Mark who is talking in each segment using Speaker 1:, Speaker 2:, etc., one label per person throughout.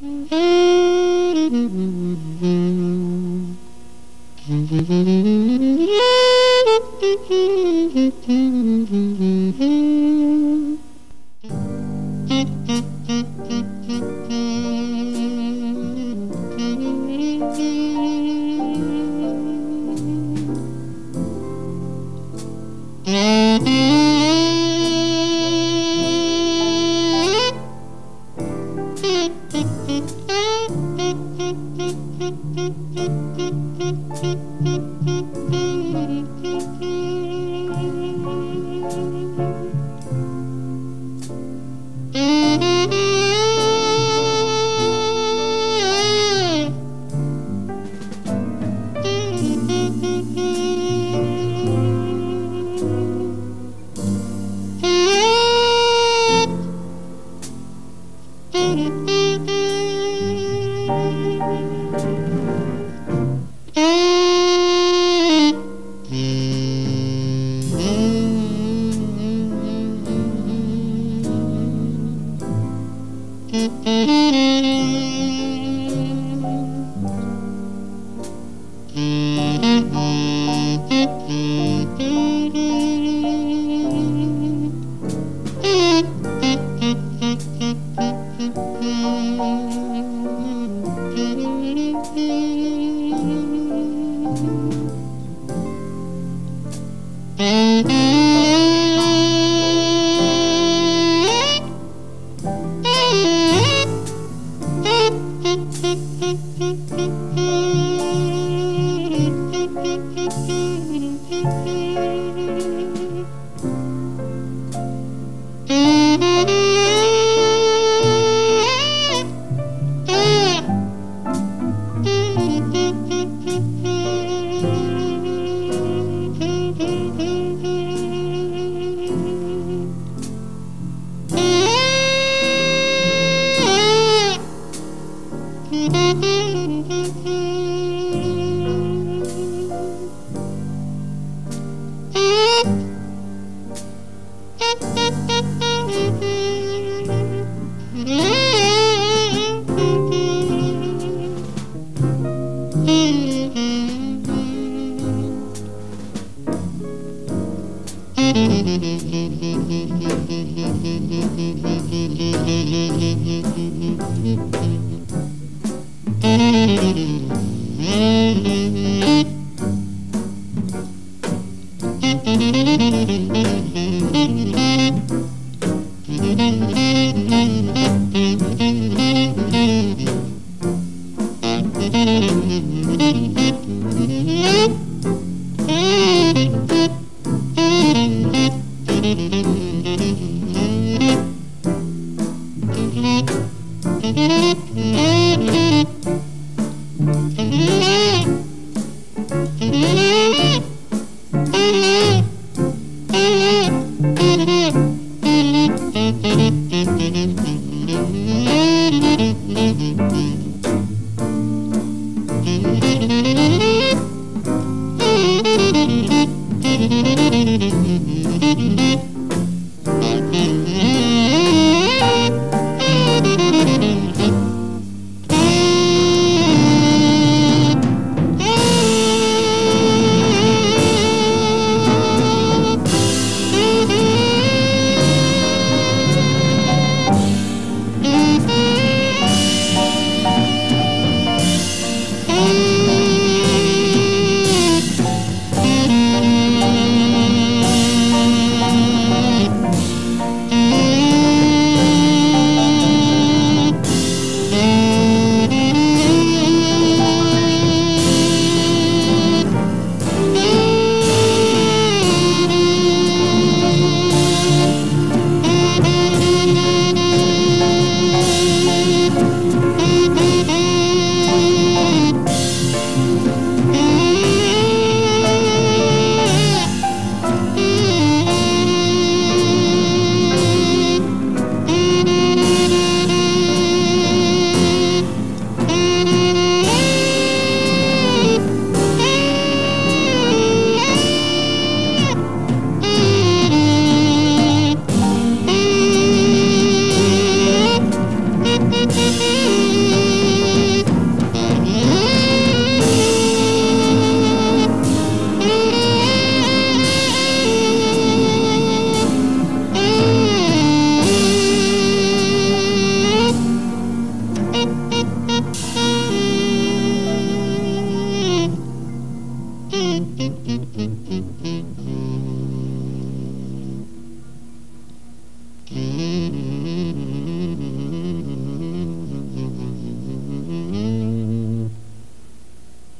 Speaker 1: Mm-hmm. Mm-hmm. Mm-hmm.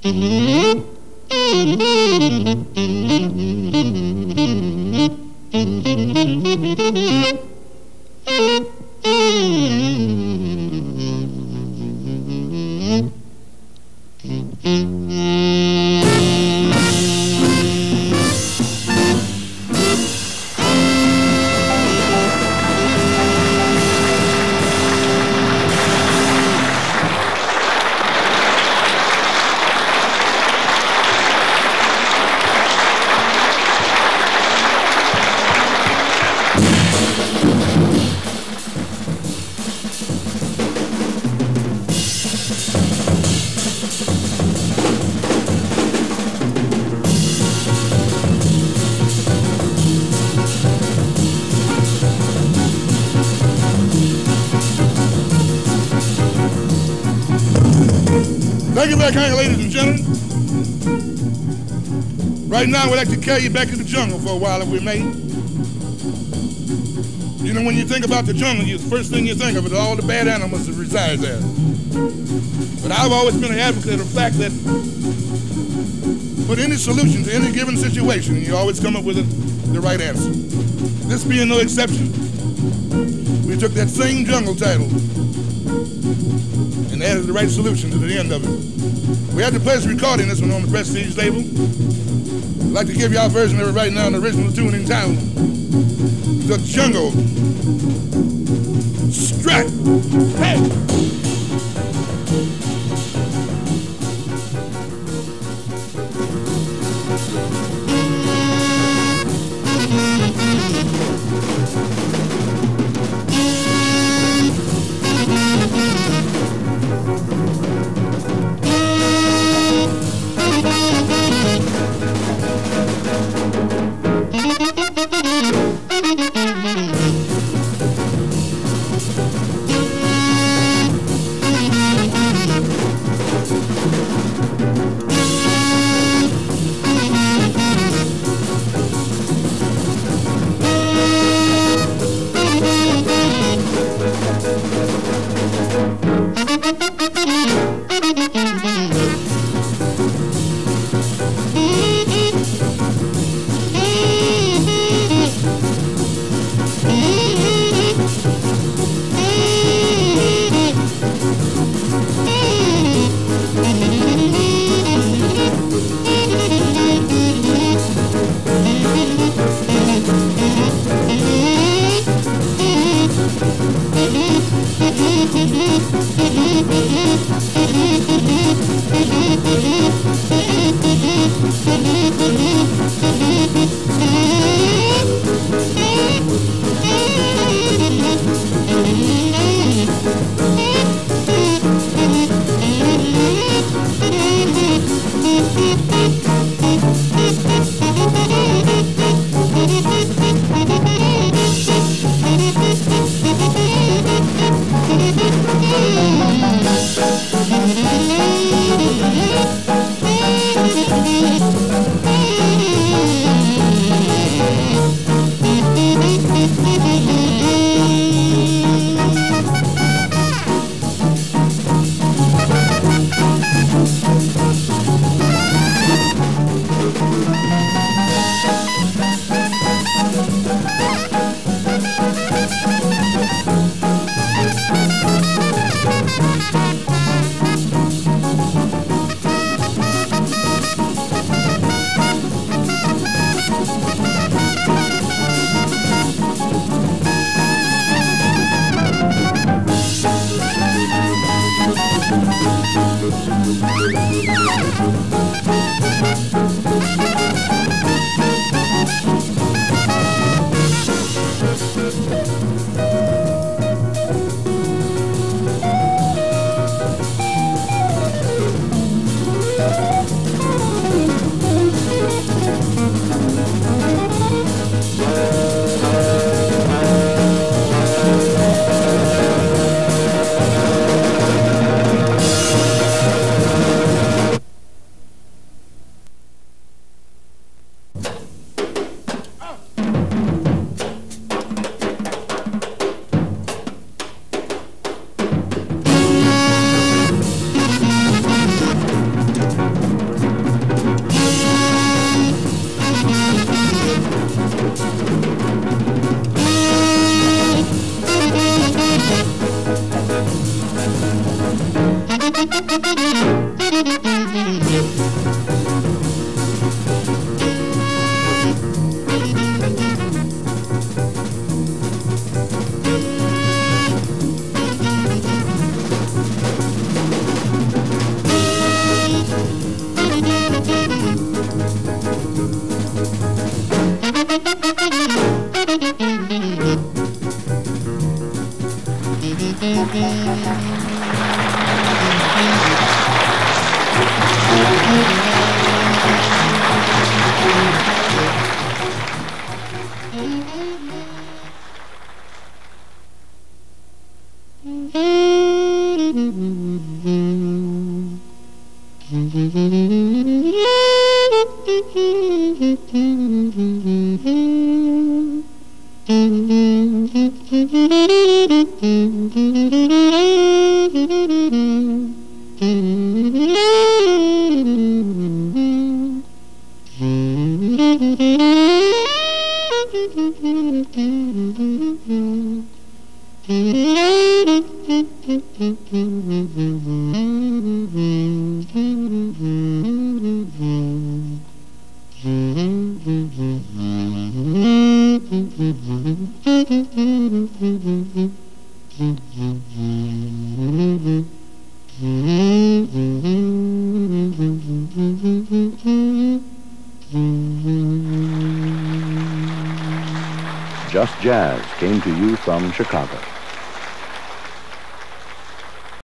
Speaker 1: Mm-hmm. Hank, ladies and gentlemen. Right now, we'd like to carry you back to the jungle for a while, if we may. You know, when you think about the jungle, the first thing you think of is all the bad animals that reside there. But I've always been an advocate of the fact that put any solution to any given situation, you always come up with a, the right answer. This being no exception, we took that same jungle title and added the right solution to the end of it. We had the pleasure of recording this one on the Prestige label. I'd like to give y'all a version of it right now in the original tune entitled The Jungle Strut. Hey!
Speaker 2: Música Just from Chicago.